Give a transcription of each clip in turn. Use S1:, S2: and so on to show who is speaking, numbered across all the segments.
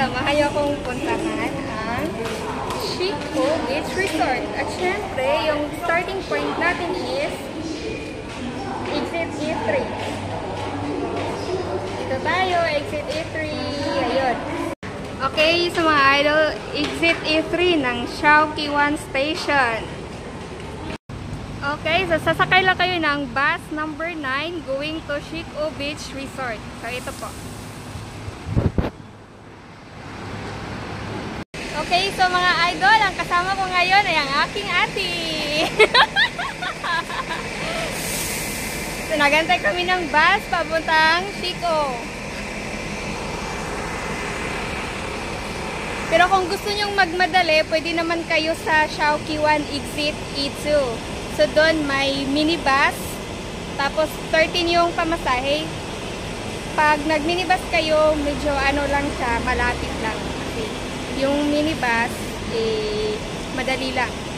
S1: samahan niyo akong puntahan ang Chico Beach Resort. At syempre, yung starting point natin is exit E3. Dito tayo, exit E3. Ayun. Okay, sa so mga idol, exit E3 ng Shaoqiwan Station. Okay, so sasakay lang kayo ng bus number 9 going to Shiko Beach Resort. So ito po. Okay, so mga idol, ang kasama ko ngayon ay ang aking ati. so, nagantay kami ng bus papuntang Shiko. Pero kung gusto nyong magmadali, pwede naman kayo sa Shaoqi 1 Exit E2. So, doon may minibus. Tapos, 13 yung pamasahe. Pag nag-minibus kayo, medyo ano lang siya, malapit lang. Yung minibus, eh, madali lang.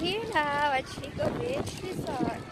S1: Here now at Chico Beach Resort.